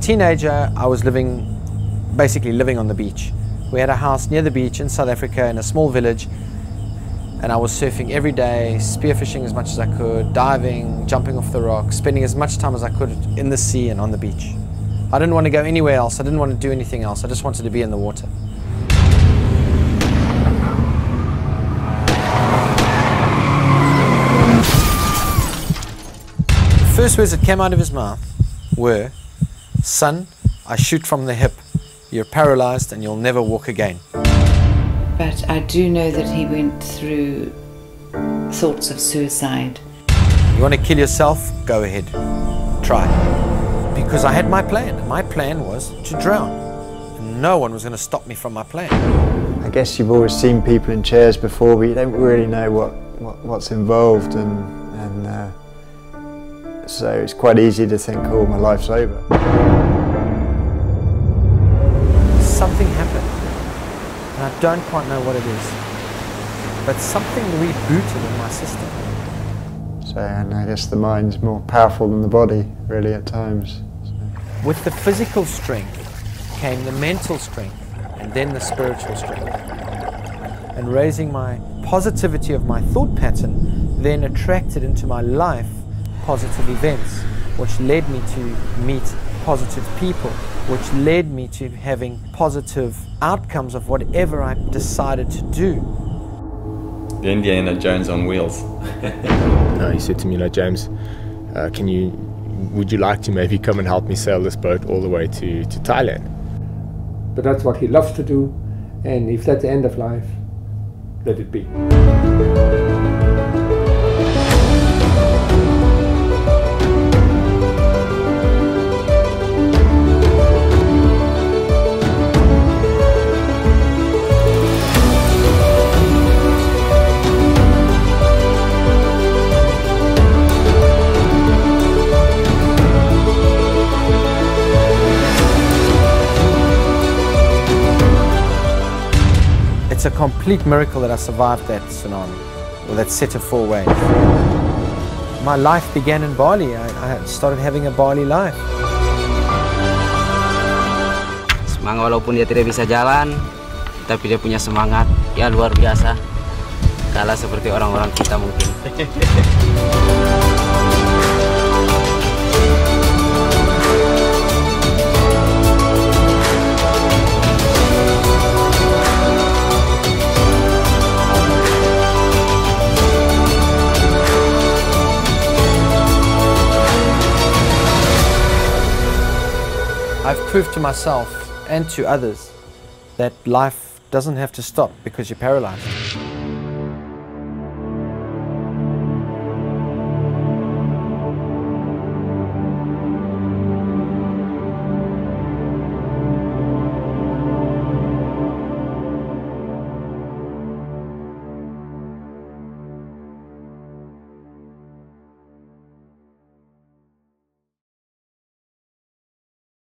Teenager, I was living, basically living on the beach. We had a house near the beach in South Africa in a small village and I was surfing every day, spearfishing as much as I could, diving, jumping off the rocks, spending as much time as I could in the sea and on the beach. I didn't want to go anywhere else, I didn't want to do anything else, I just wanted to be in the water. The first words that came out of his mouth were, Son, I shoot from the hip. You're paralyzed and you'll never walk again. But I do know that he went through thoughts of suicide. You want to kill yourself? Go ahead. Try. Because I had my plan. My plan was to drown. And no one was going to stop me from my plan. I guess you've always seen people in chairs before, but you don't really know what, what what's involved, and, and uh, so it's quite easy to think, oh, my life's over. Something happened, and I don't quite know what it is, but something rebooted in my system. So, and I guess the mind's more powerful than the body, really, at times. So. With the physical strength came the mental strength and then the spiritual strength. And raising my positivity of my thought pattern then attracted into my life positive events, which led me to meet positive people, which led me to having positive outcomes of whatever I decided to do. The Indiana Jones on wheels. uh, he said to me, like, James, uh, can you, would you like to maybe come and help me sail this boat all the way to, to Thailand? But that's what he loves to do, and if that's the end of life, let it be. It's a complete miracle that I survived that tsunami, or that set of four waves. My life began in Bali. I, I started having a Bali life. Semangat walaupun dia tidak bisa jalan, tapi dia punya semangat. Ya luar biasa. Kalah seperti orang-orang kita mungkin. I've proved to myself and to others that life doesn't have to stop because you're paralyzed.